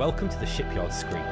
Welcome to the Shipyard Screen.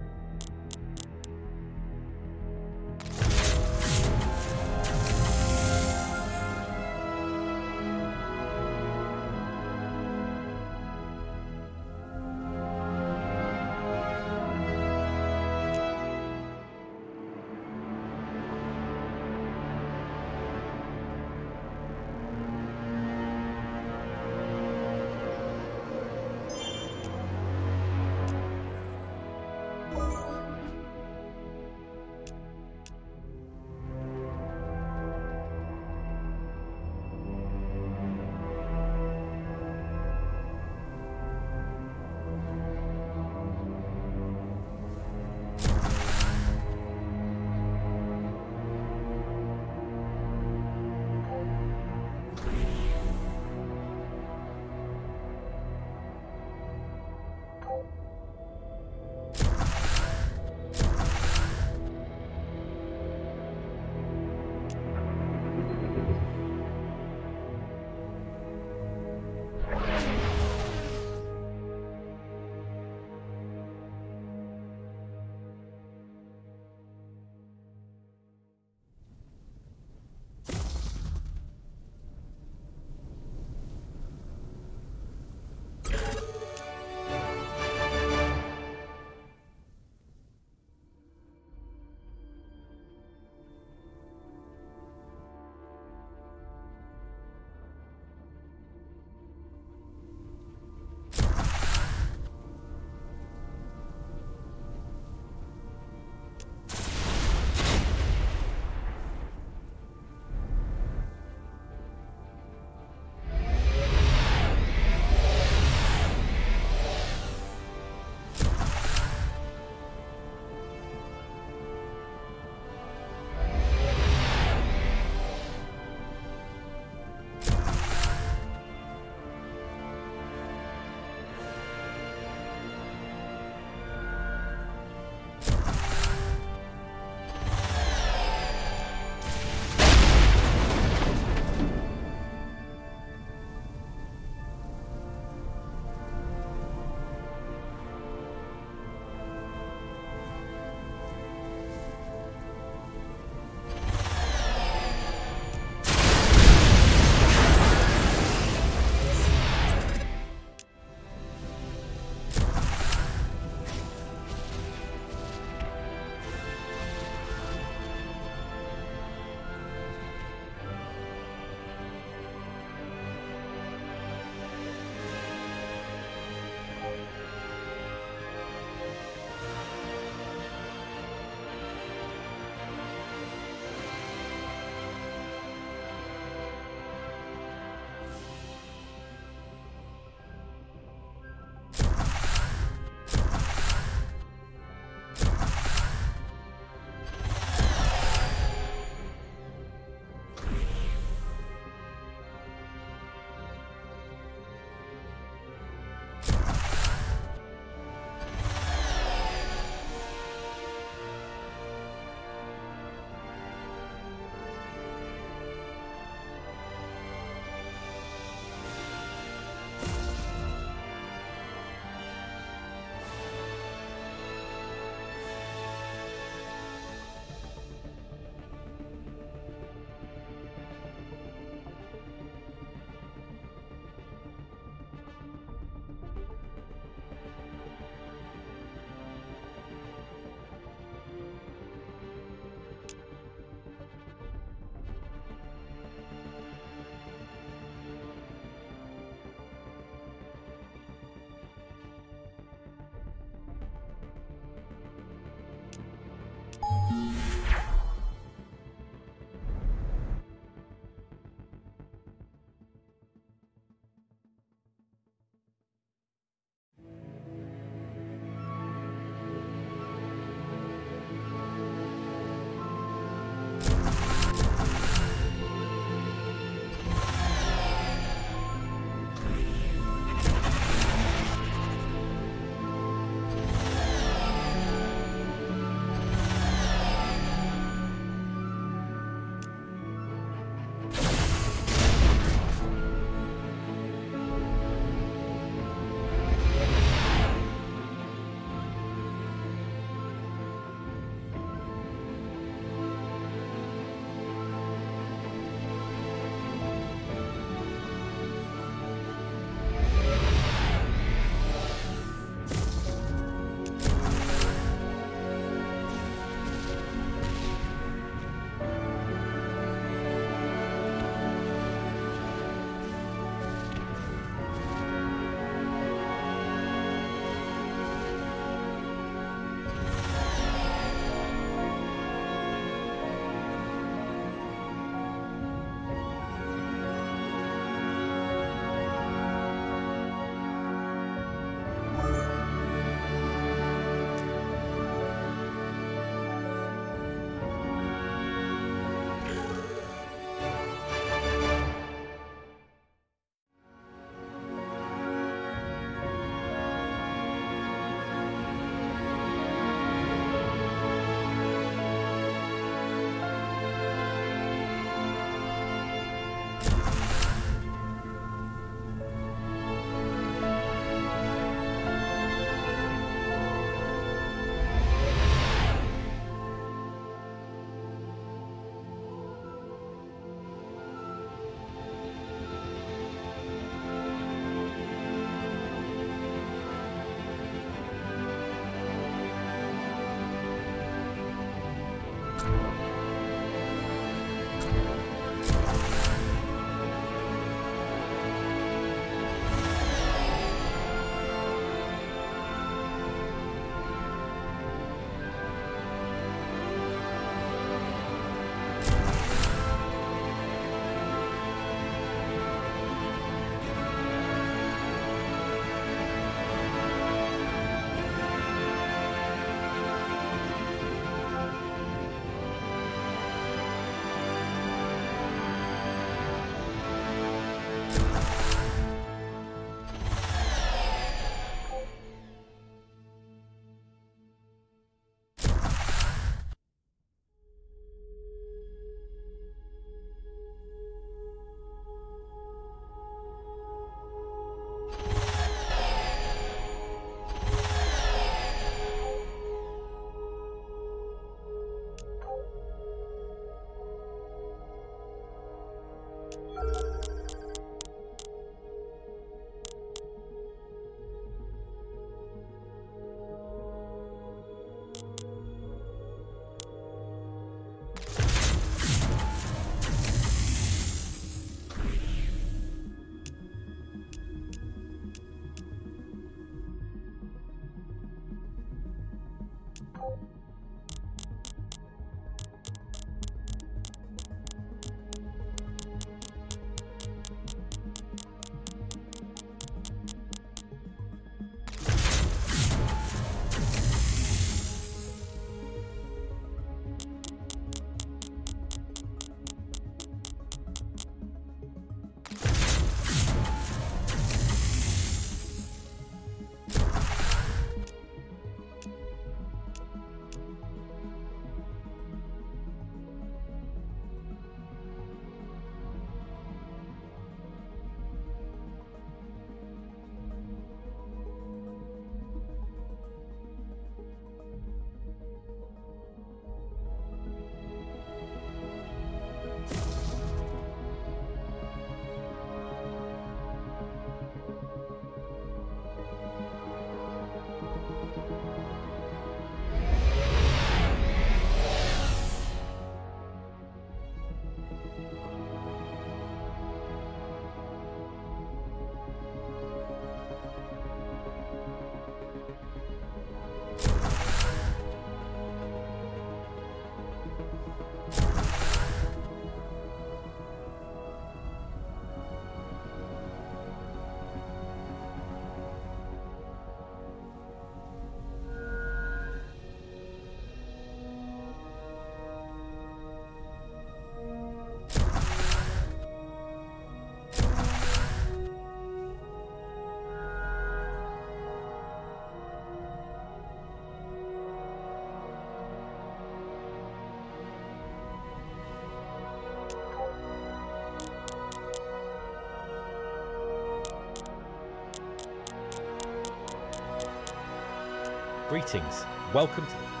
Greetings. Welcome to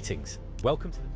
Greetings. Welcome to The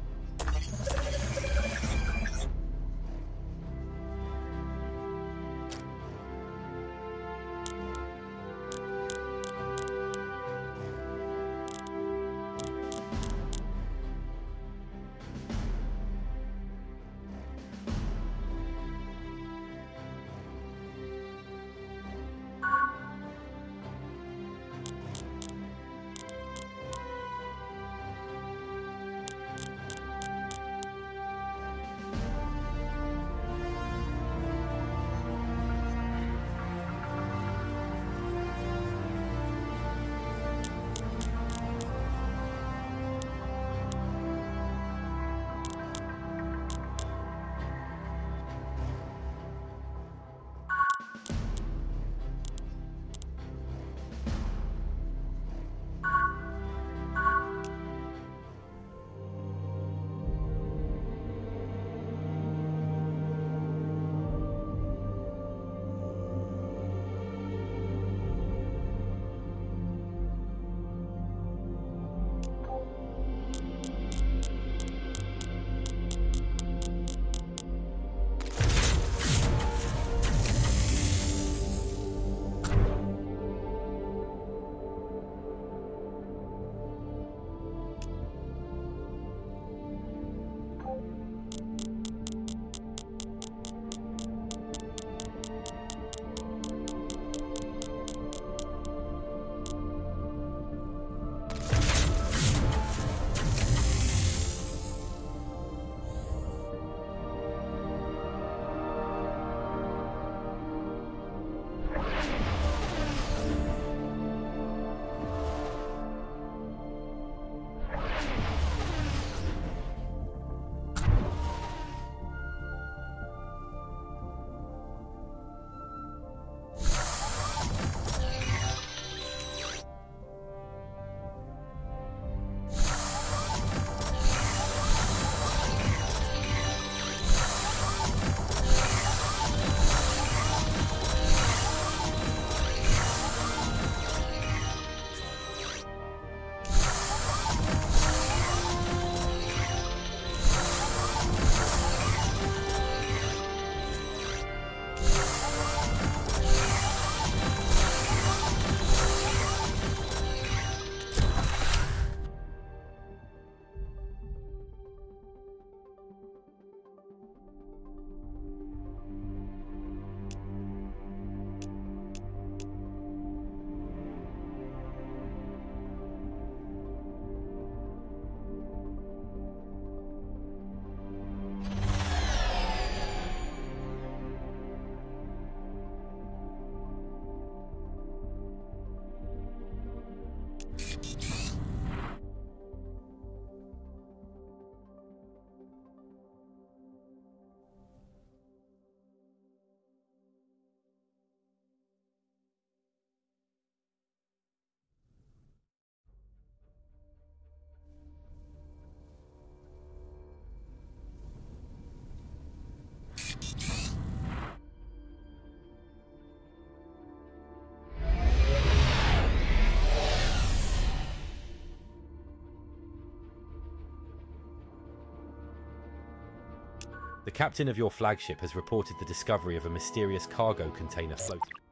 captain of your flagship has reported the discovery of a mysterious cargo container floating.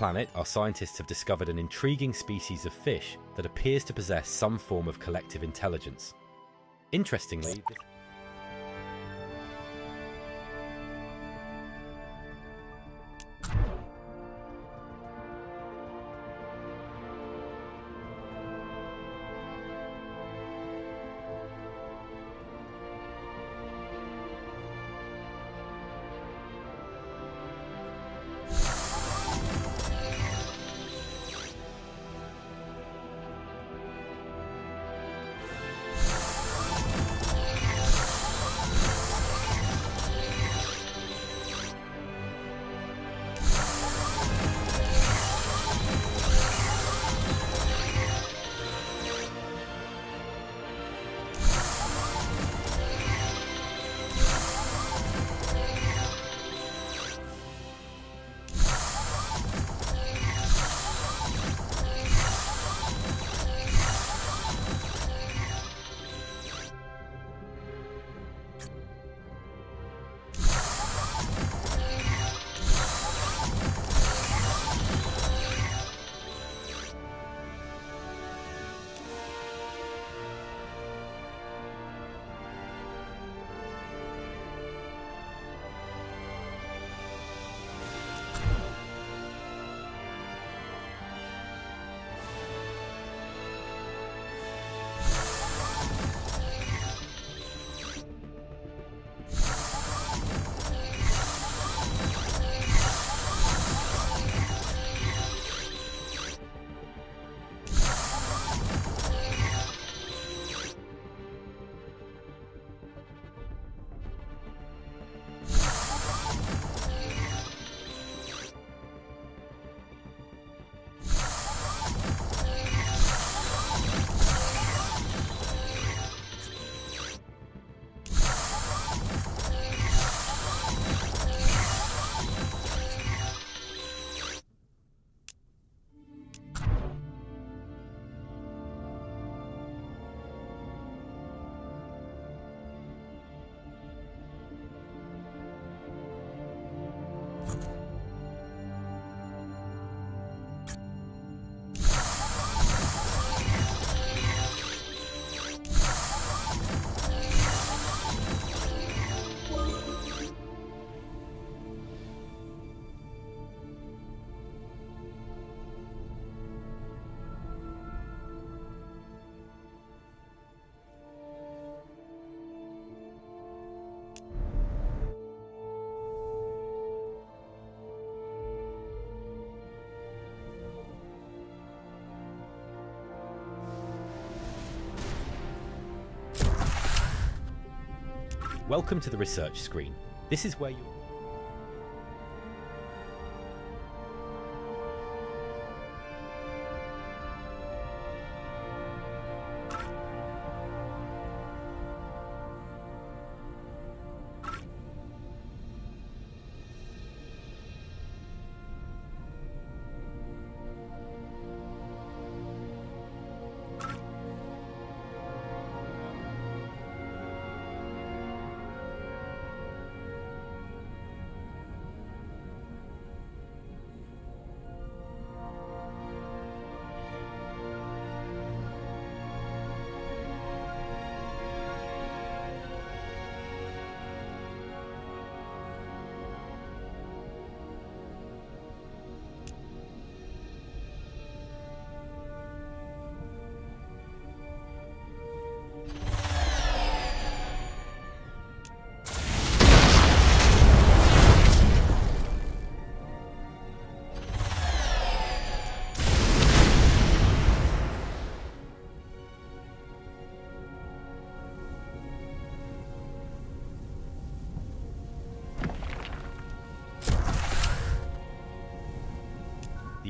Planet, our scientists have discovered an intriguing species of fish that appears to possess some form of collective intelligence. Interestingly, Welcome to the research screen. This is where you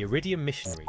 The Iridium missionaries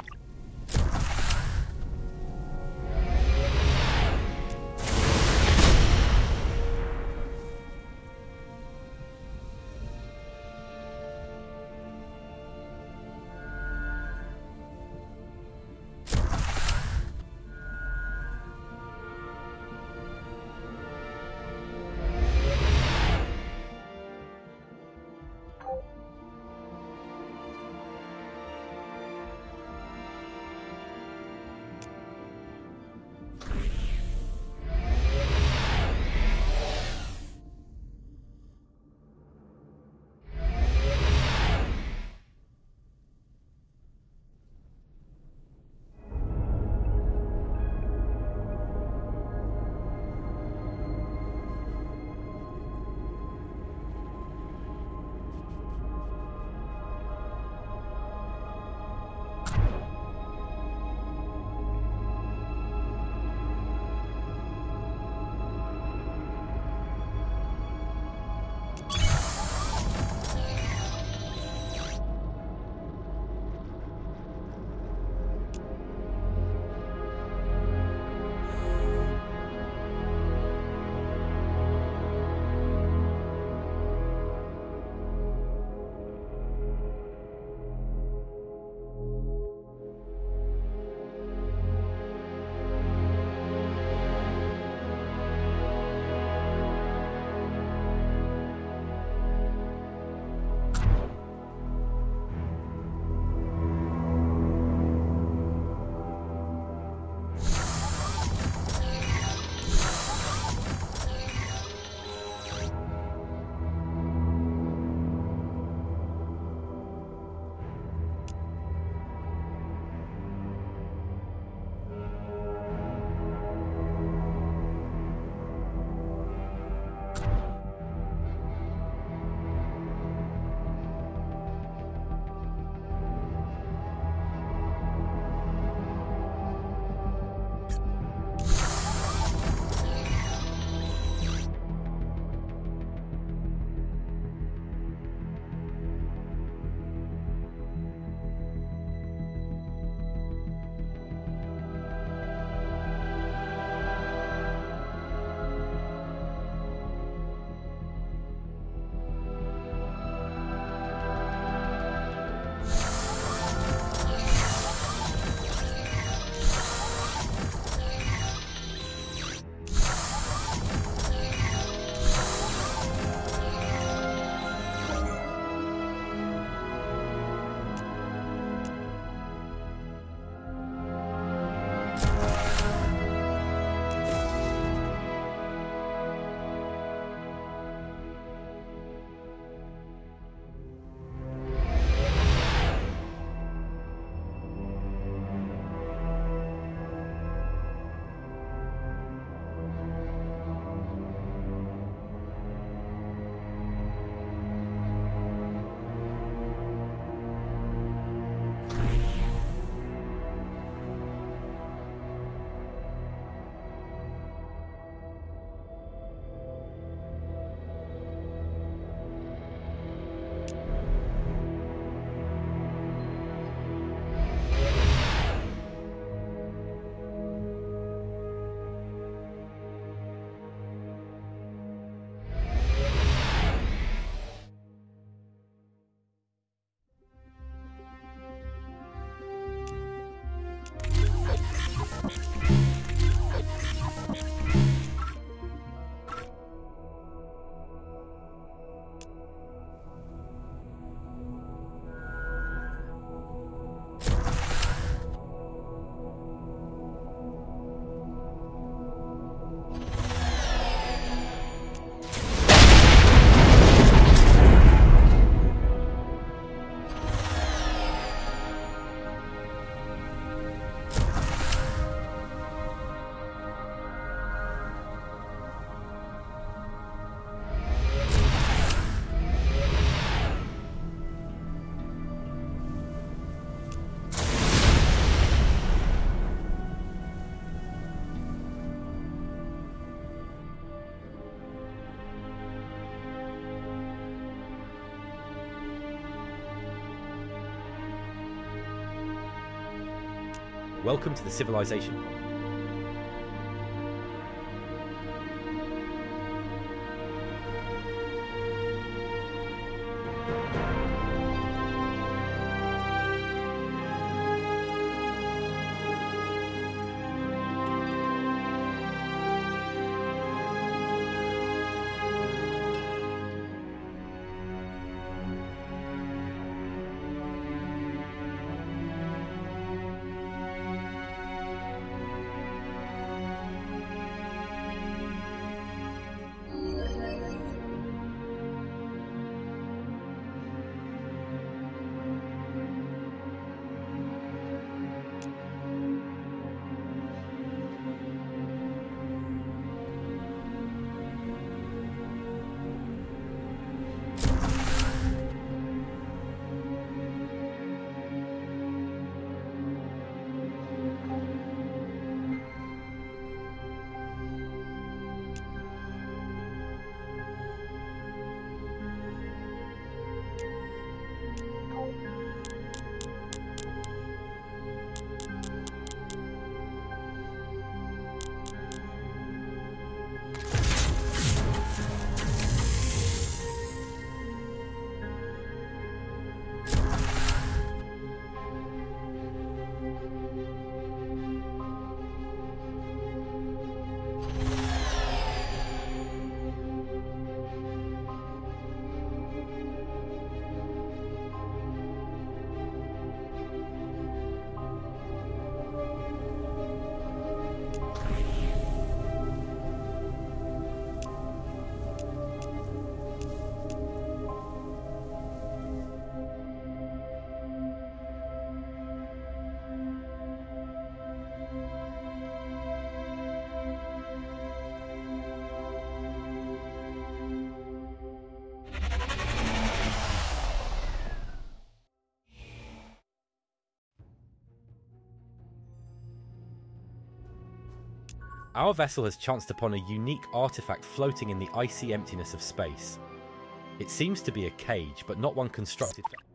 Welcome to the Civilization Our vessel has chanced upon a unique artifact floating in the icy emptiness of space. It seems to be a cage, but not one constructed for...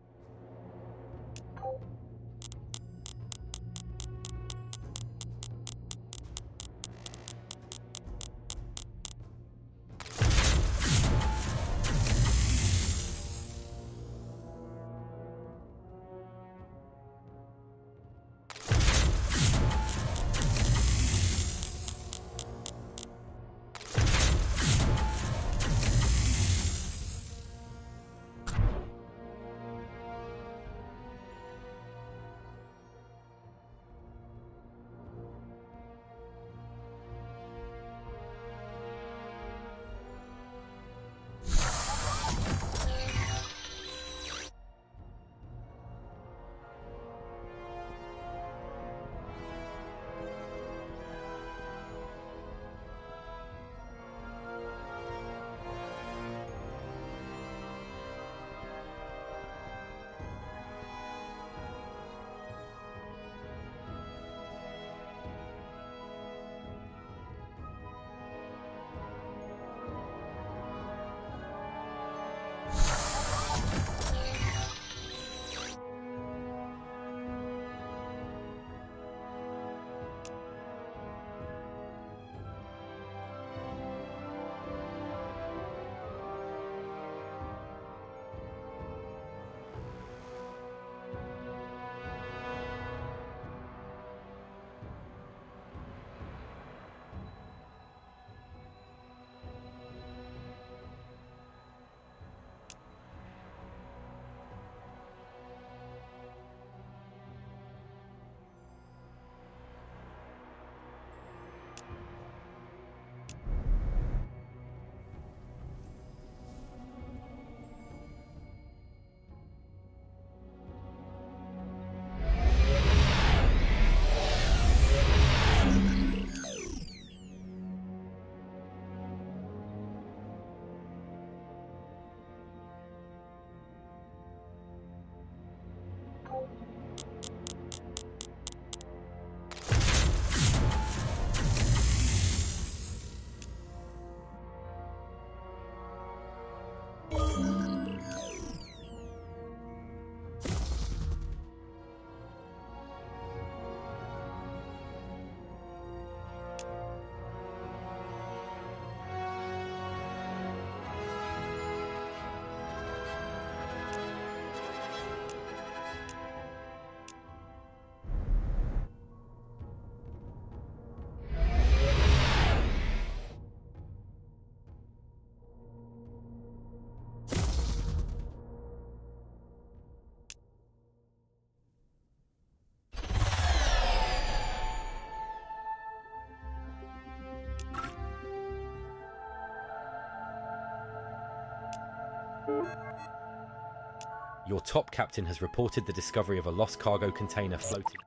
Your top captain has reported the discovery of a lost cargo container floating.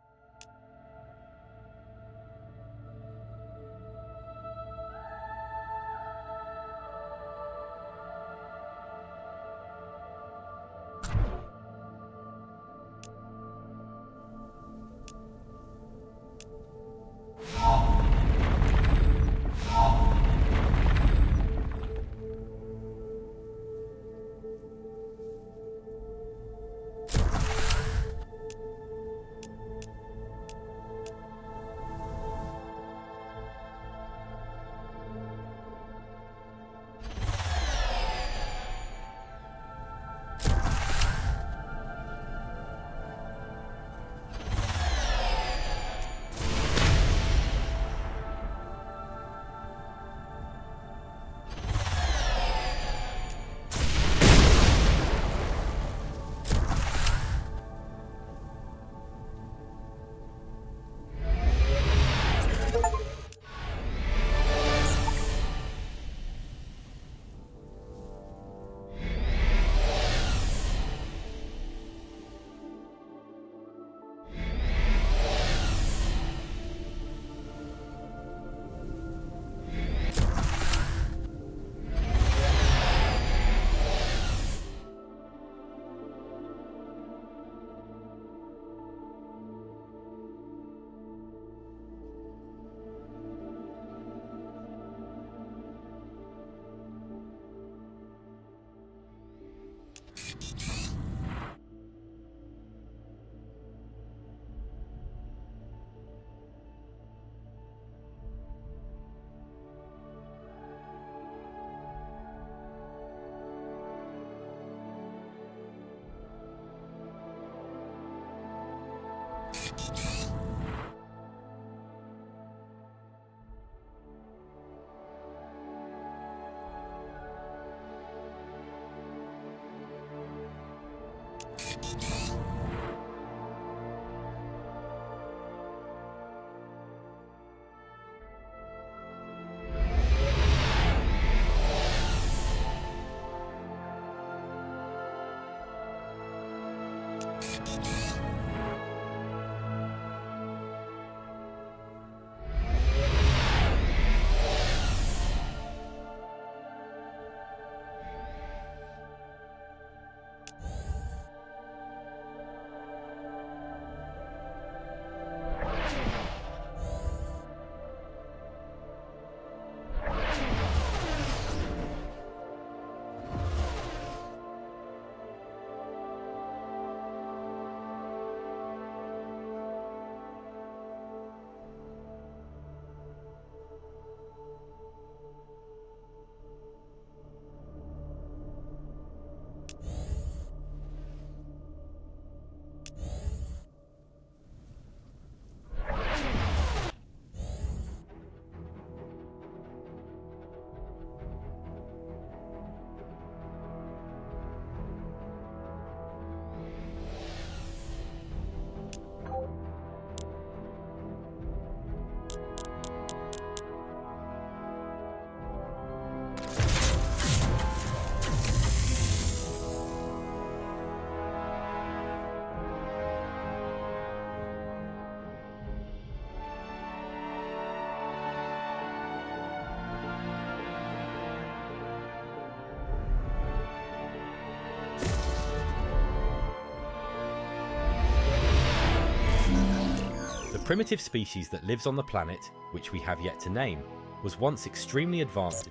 Primitive species that lives on the planet, which we have yet to name, was once extremely advanced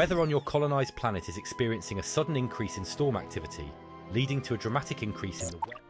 weather on your colonised planet is experiencing a sudden increase in storm activity, leading to a dramatic increase in the weather.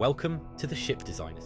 Welcome to the Ship Designer